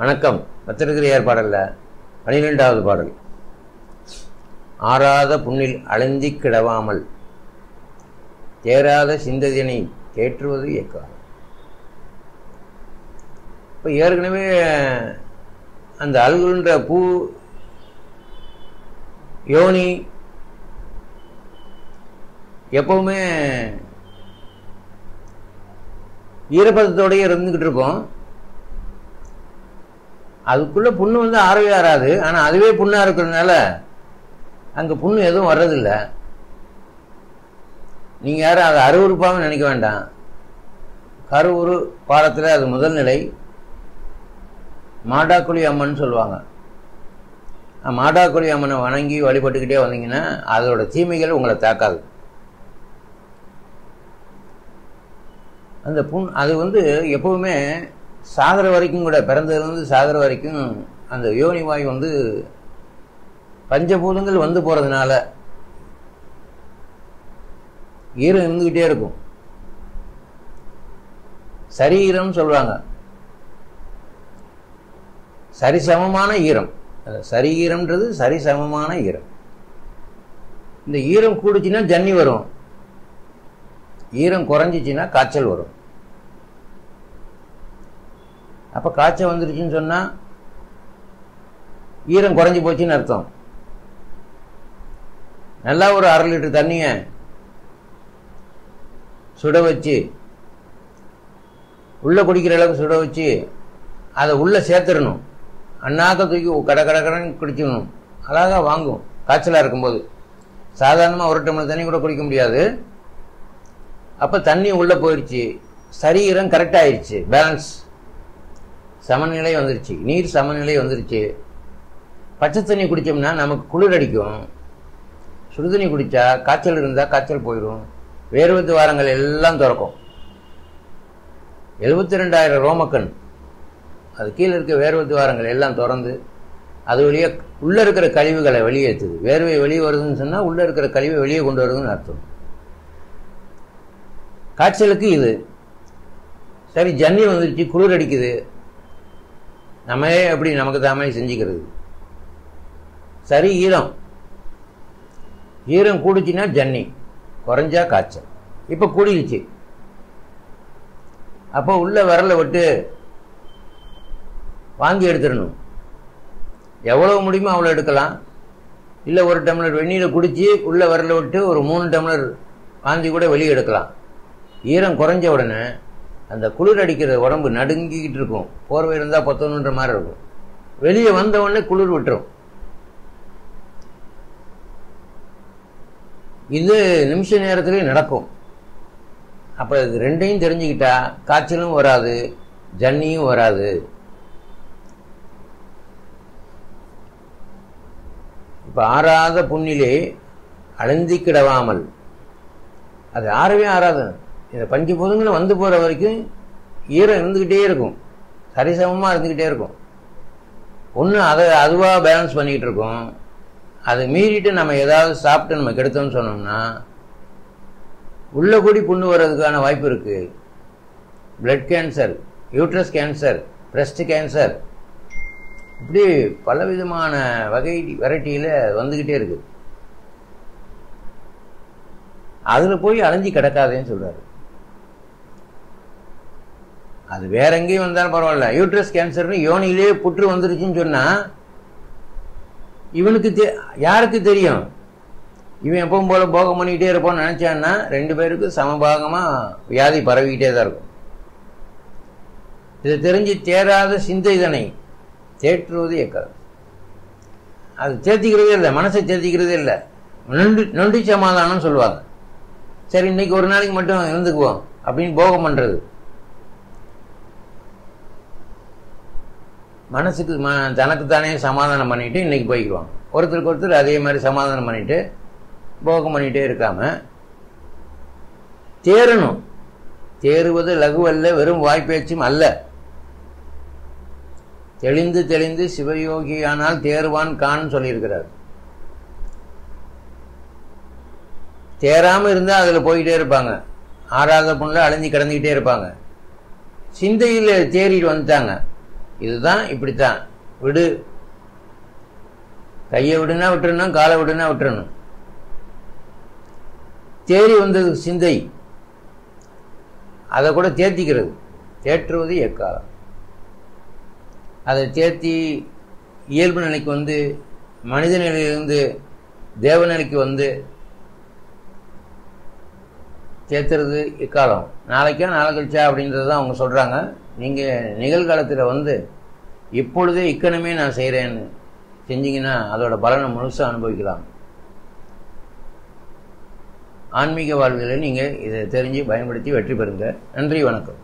வணக்கம். பத்திரகிரியார் பாடல்ல பனிரெண்டாவது பாடல். ஆறாத புண்ணில் அழுந்தி கிடவாமல் தேராத சிந்ததினை தேற்றுவது இயக்கம் இப்போ ஏற்கனவே அந்த அழுகுன்ற பூ யோனி எப்பவுமே ஈரப்பதத்தோடயே இருந்துக்கிட்டு இருப்போம். அதுக்குள்ளே புண்ணு வந்து ஆறவே ஆறாது. ஆனால் அதுவே புண்ணாக இருக்கிறதுனால அங்கே புண்ணு எதுவும் வர்றதில்லை. நீங்கள் யாரும் அதை அருவறுப்பாக நினைக்க வேண்டாம். கருவுரு பாலத்தில் அது முதல் நிலை. மாடாக்குழி அம்மன் சொல்லுவாங்க. மாடாக்குழி அம்மனை வணங்கி வழிபட்டுக்கிட்டே வந்தீங்கன்னா அதோட தீமைகள் உங்களை தாக்காது. அந்த புண் அது வந்து எப்பவுமே சாகர வரைக்கும் கூட பிறந்ததுலேருந்து சாகர வரைக்கும் அந்த யோனி வாய் வந்து பஞ்சபூதங்கள் வந்து போறதுனால ஈரம் இருந்துகிட்டே இருக்கும். சரீரம் சொல்லுவாங்க. சரிசமமான ஈரம். சரீரம்ன்றது சரிசமமான ஈரம். இந்த ஈரம் கூடுச்சுன்னா ஜன்னி வரும். ஈரம் குறைஞ்சிச்சின்னா காய்ச்சல் வரும். அப்போ காய்ச்சல் வந்துருச்சுன்னு சொன்னால் ஈரம் குறைஞ்சி போச்சுன்னு அர்த்தம். நல்லா ஒரு அரை லிட்டர் தண்ணியை சுட வச்சு உள்ளே குடிக்கிற அளவுக்கு சுட வச்சு அதை உள்ளே சேர்த்துடணும். அண்ணாக்க தூக்கி கட கட கடன்னு குடிக்கணும் அழகாக வாங்கும் காய்ச்சலாக இருக்கும்போது. சாதாரணமாக ஒரு டம்ளர் தண்ணி கூட குடிக்க முடியாது. அப்போ தண்ணி உள்ளே போயிடுச்சு. சரீரம் கரெக்ட் ஆயிடுச்சு பேலன்ஸ் சமநிலை வந்துருச்சு. நீர் சமநிலை வந்துருச்சு. பச்சை தண்ணி குடித்தோம்னா நமக்கு குளிர் அடிக்கும். சுடுதண்ணி குடித்தா காய்ச்சல் இருந்தால் காய்ச்சல் போயிடும் வேர்வத்து வாரங்கள் எல்லாம் திறக்கும். எழுபத்தி ரெண்டாயிரம் ரோமக்கன். அது கீழே இருக்க வேர்வத்து வாரங்கள் எல்லாம் திறந்து அது வழியே உள்ளே இருக்கிற கழிவுகளை வெளியேற்றுது. வேர்வை வெளியே வருதுன்னு சொன்னால் உள்ளே இருக்கிற கழிவை வெளியே கொண்டு வருதுன்னு அர்த்தம். காய்ச்சலுக்கு இது. சரி ஜன்னி வந்துருச்சு குளிர் அடிக்குது. நம்மளே எப்படி நமக்கு தாமே செஞ்சுக்கிறது. சரி ஈரம். ஈரம் கூடுச்சுன்னா ஜன்னி. குறைஞ்சா காய்ச்சல். இப்போ கூடிடுச்சு. அப்போ உள்ள விரலை விட்டு வாங்கி எடுத்துடணும். எவ்வளவு முடியுமோ அவ்வளோ எடுக்கலாம். இல்லை ஒரு டம்ளர் வெந்நீரை குடிச்சு உள்ள விரலை விட்டு ஒரு மூணு டம்ளர் வாங்கி கூட வெளியே எடுக்கலாம். ஈரம் குறைஞ்ச உடனே அந்த குளிர் அடிக்கிற உடம்பு நடுங்கிக்கிட்டு இருக்கும். போர்வை இருந்தால் பத்தணுன்ற மாதிரி இருக்கும். வெளியே வந்த உடனே குளிர் விட்டுரும். இது நிமிஷ நேரத்துலேயும் நடக்கும். அப்போ இது ரெண்டையும் தெரிஞ்சுக்கிட்டா காய்ச்சலும் வராது ஜன்னியும் வராது. இப்போ ஆறாத புண்ணிலே அழுந்தி கிடவாமல் அது ஆறவே ஆறாது. இந்த பஞ்சு வந்து போகிற வரைக்கும் ஈரம் இருந்துக்கிட்டே இருக்கும். சரிசமமாக இருந்துக்கிட்டே இருக்கும். ஒன்று அதை அதுவாக பேலன்ஸ் பண்ணிக்கிட்டு இருக்கோம். அதை மீறிட்டு நம்ம ஏதாவது சாப்பிட்டு நம்ம கெடுத்தோம்னு சொன்னோம்னா உள்ள கூடி புண்ணு வர்றதுக்கான வாய்ப்பு இருக்குது blood cancer uterus cancer breast cancer இப்படி பலவிதமான வகை வெரைட்டியில் வந்துக்கிட்டே இருக்குது அதில் போய் அலைஞ்சி கிடக்காதேன்னு சொல்கிறாரு அது வேற எங்கேயும் வந்தாலும் பரவாயில்ல. யூட்ரஸ் கேன்சர்னு யோனியிலே புற்று வந்துருச்சுன்னு சொன்னா இவனுக்கு யாருக்கு தெரியும்? இவன் எப்பவும் போல போகம் பண்ணிக்கிட்டே இருப்பான்னு நினைச்சான்னா ரெண்டு பேருக்கும் சமபாகமா வியாதி பரவிக்கிட்டே தான் இருக்கும். இதை தெரிஞ்சு தேராத சிந்தைதனை தேற்றுவது எக்காது. அது தேர்த்திக்கிறதே இல்லை மனசை தேர்த்திக்கிறதே இல்லை. நொண்டி நொண்டி சமாதானம் சொல்லுவாங்க. சரி இன்னைக்கு ஒரு நாளைக்கு மட்டும் இருந்துக்குவோம் அப்படின்னு போகம் பண்றது. மனசுக்கு ம தனக்கு தானே சமாதானம் பண்ணிட்டு இன்றைக்கி போய்க்குவாங்க ஒருத்தருக்கு ஒருத்தர் அதே மாதிரி சமாதானம் பண்ணிட்டு போகம் பண்ணிகிட்டே இருக்காம தேரணும் தேறுவது லகுவல்ல வெறும் வாய்ப்பேச்சும் அல்ல. தெளிந்து தெளிந்து சிவயோகியானால் தேர்வான் கான் சொல்லியிருக்கிறார். தேராமல் இருந்தால் அதில் போயிட்டே இருப்பாங்க. ஆறாத புண்ணில் அழிஞ்சி கிடந்துக்கிட்டே இருப்பாங்க. சிந்தையில் தேறிட்டு வந்துட்டாங்க. இதுதான் இப்படித்தான். விடு. கையை விடுனா விட்டுறணும் காலை விடுனா விட்டுறணும். தேறி வந்தது சிந்தை. அதை கூட தேர்த்திக்கிறது தேற்றுவது எக்காலம்? அதை தேர்த்தி இயல்பு நிலைக்கு வந்து மனித நிலையிலிருந்து தேவ நிலைக்கு வந்து தேத்துறது இக்காலம் நாளைக்கா நாளை கழிச்சா அப்படின்றது தான் அவங்க சொல்கிறாங்க நீங்கள் நிகழ்காலத்தில் வந்து இப்பொழுதே இக்கணமே நான் செய்கிறேன்னு செஞ்சீங்கன்னா அதோட பலனை முழுசாக அனுபவிக்கலாம். ஆன்மீக வாழ்வில் நீங்கள் இதை தெரிஞ்சு பயன்படுத்தி வெற்றி பெறுங்க. நன்றி வணக்கம்.